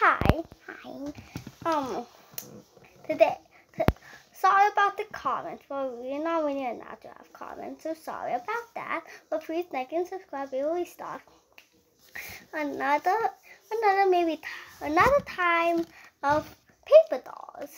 Hi. Hi. Um, today, sorry about the comments, but we're not really allowed to have comments, so sorry about that. But please like and subscribe we start. Another, another maybe another time of paper dolls.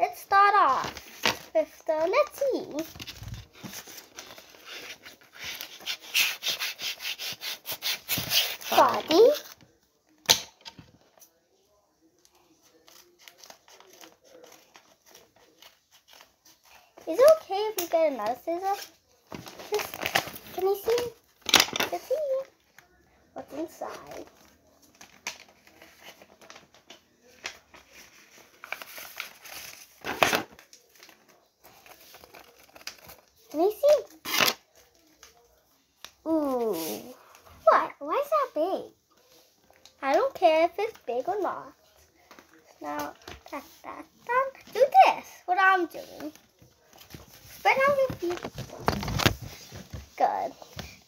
Let's start off with the let's see. Body. Is it okay if we get another scissor? Can you see? Let's see what's inside. Can you see? Ooh. What? Why is that big? I don't care if it's big or not. Now, that's that done. Do this, what I'm doing. Spread out your feet. Good.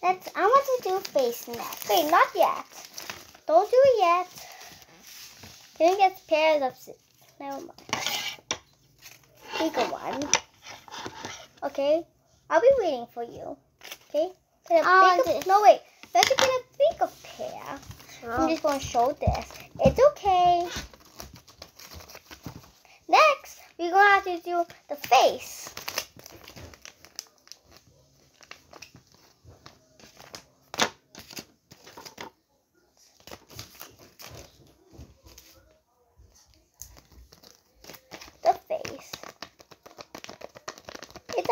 Let's, I want to do face next. Wait, not yet. Don't do it yet. Then get pairs of scissors. Never mind. Bigger one. Okay. I'll be waiting for you. Okay? Get a want bigger, no, wait. We to get a bigger pair. I'm oh. just going to show this. It's okay. Next, we're going to have to do the face. The face. It's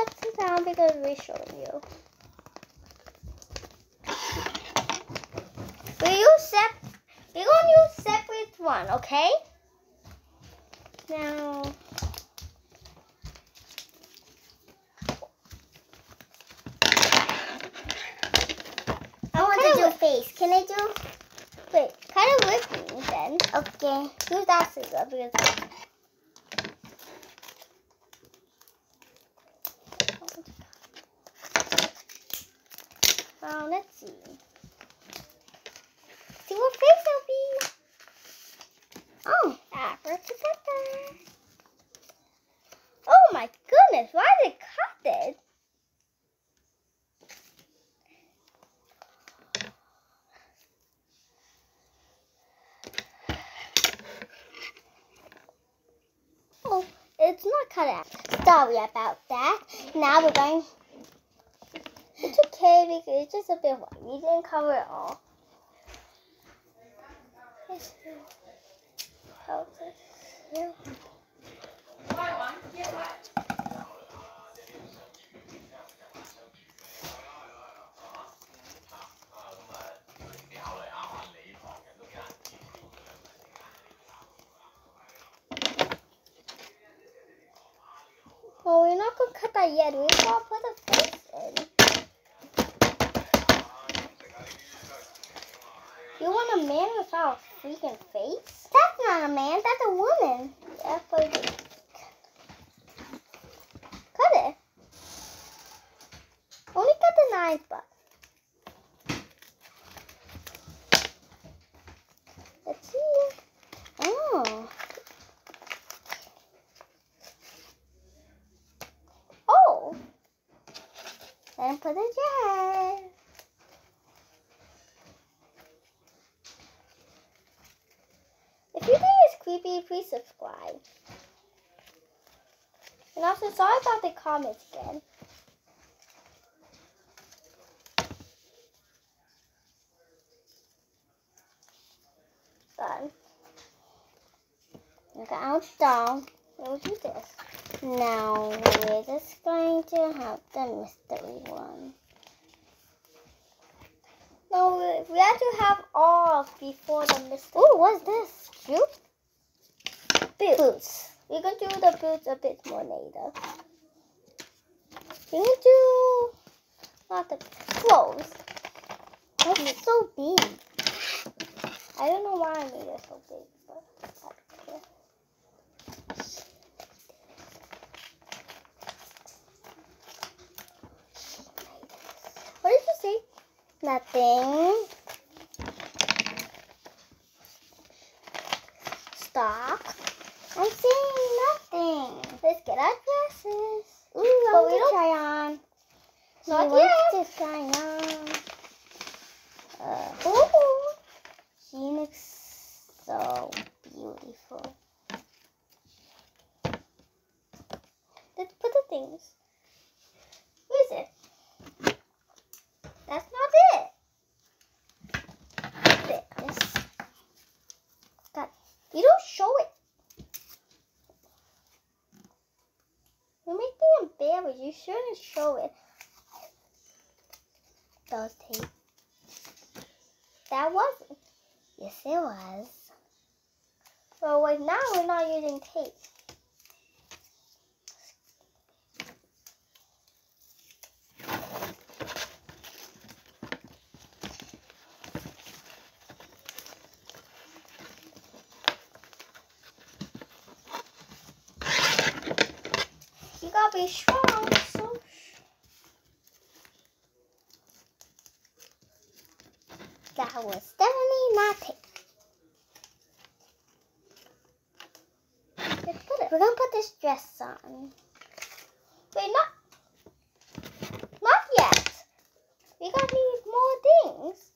because we're showing you. We use sep. We're gonna use separate one, okay? Now. I want to do face. Can I do? Wait, kind of with me then. Okay. Use that scissor because. Now let's see. See what face it'll be. Oh, Abracadabra. Oh my goodness, why did it cut? Oh, it's not cut out. sorry about that. Now we're going. It's okay because it's just a bit white. We didn't cover it all. Well, we're not gonna cut that yet. We're gonna put the face in. You want a man without a freaking face? That's not a man. That's a woman. Yeah, cut it. Only cut the knife, but let's see. Oh. Oh, then put it there. If you think it's creepy, please subscribe. And also, sorry about the comments again. Done. Okay, I'm done. We'll do this. Now we're just going to have the mystery one. No, we, have to have all before the mystery. Ooh, what's this? Shoe? Boots. We can do the boots a bit more later. We can do not the clothes. That's so big. I don't know why I made it so big, but. What did you say? Nothing. stop. I'm saying nothing. Let's get our dresses. Ooh, But I we want to don't- try on. Not she wants on. Uh, Ooh. she looks so beautiful. Let's put the things. Where is it? That's not it. This. You don't show it. You make me embarrassed. You shouldn't show it. Those tape. That wasn't. Yes, it was. Well, wait, now we're not using tape. You gotta be strong. So That was definitely tape. it. We're gonna put this dress on. Wait, not, not yet. We gotta need more things.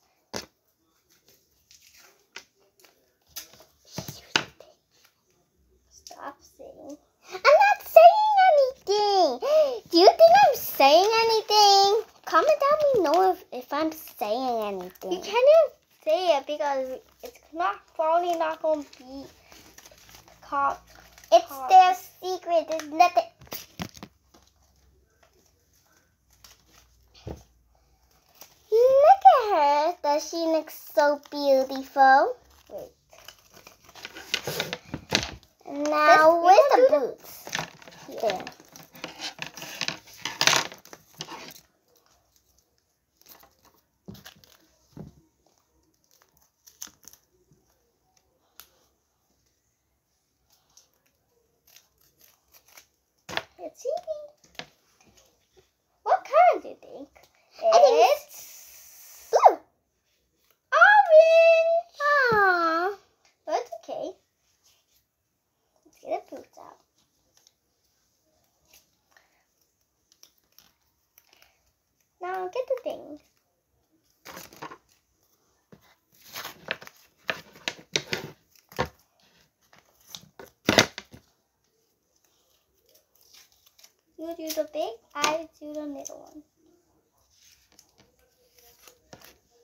Stop saying. I'm not saying anything. Do you think I'm saying anything? Comment down below if, if I'm saying anything. You can't even say it because it's not probably not gonna be caught. It's Pause. their secret. There's nothing. Look at her. Does she look so beautiful? Wait. Now, where's the boots? There. See. What kind do you think? I think it's Blue. orange. Aww. But it's okay. Let's get the boots out. Now get the thing. You do the big, I do the middle one.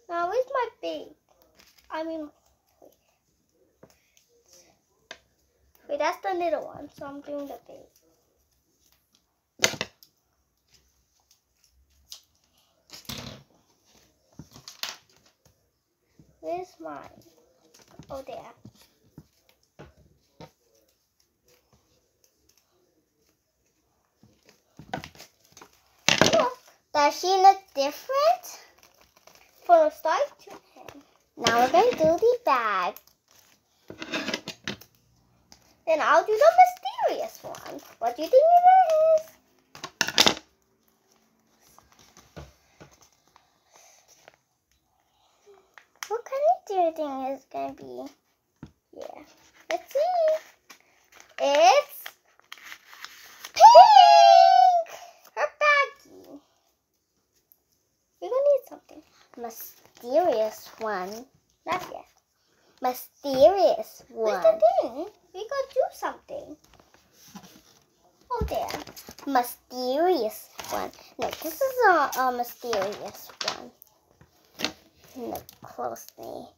Now where's my big? I mean, wait. Wait, that's the middle one, so I'm doing the big. Where's mine? Oh, there. Look, Does she look different? from start to end. Now we're going to do the bag. Then I'll do the mysterious one. What do you think it is? What kind of do you think is going to be? Yeah. Let's see. It's Pink! her baggie. We're gonna need something. Mysterious one. Not yet. Mysterious one. the thing? We gotta do something. Oh, there. Mysterious one. No, this is a, a mysterious one. Look closely.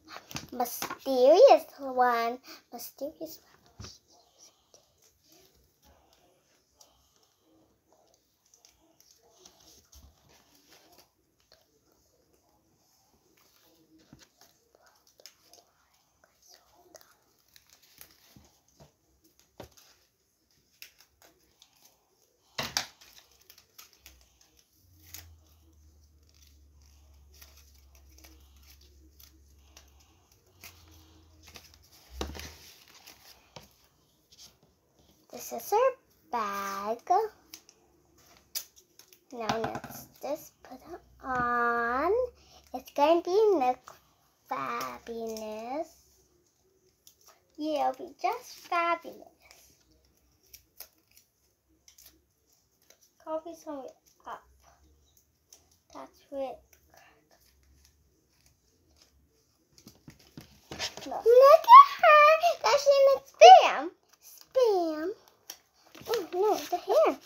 Mysterious one. Mysterious one. This is her bag. Now let's just put it on. It's going to be look fabulous. Yeah, it'll be just fabulous. Coffee somewhere up. That's it. No. Look at her. That's in the spam. Spam. No, the hair.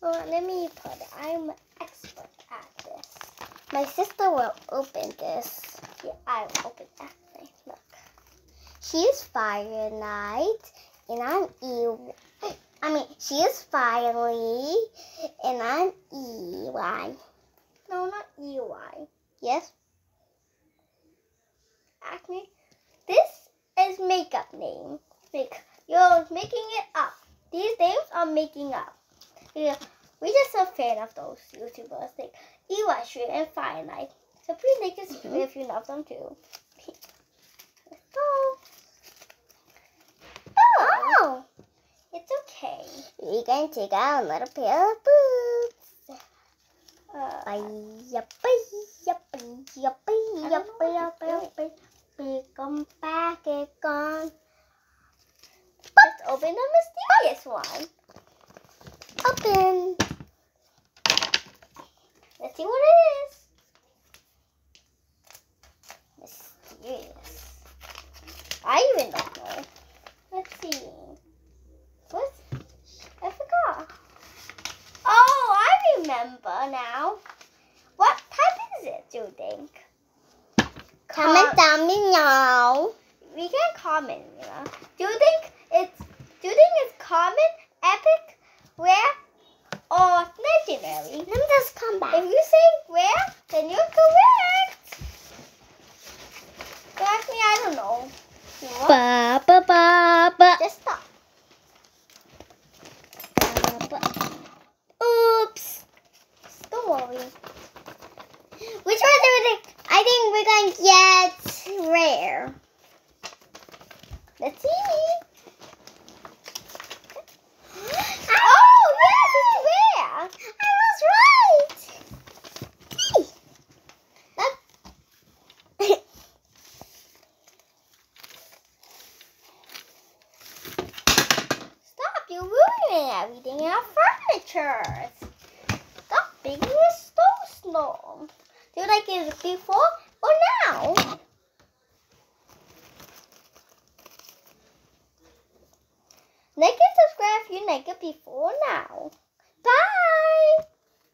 Well, let me put it. I'm an expert at this. My sister will open this. Yeah, I will open that thing. Look. She's Fire Knight, and I'm E. I mean, she is and I'm EY. No, not EY. Yes? Actually, this is makeup name. Like, you're making it up. These names are making up. Yeah, we're just a fan of those YouTubers, like Street and Fire Night. So please make us Mhm. if you love them too. Let's go. Oh! It's okay. Going to take out a little pair of boots. Uh, Bye, bye, bye, bye, bye, bye, bye, bye. we come Back it gone. Let's open the mysterious one. Open. Let's see what it is. Mysterious. I even don't know. Let's see. What? I forgot. Oh, I remember now. What type is it, do you think? Comment down below. we can comment, you know. Do you think do you think it's common, epic, rare, or legendary? Let me just come back. If you say rare, then you're correct. But actually, I don't know. You know? Ba ba ba ba. Just stop. Oops. Don't worry. Which one do we think? I think we're going to get rare. Let's see. oh, Oh, yes, it's rare. I was right. That- Stop, you're ruining everything in our furniture. Making it so. Do you like it before or now? Like and subscribe if you like it before or now.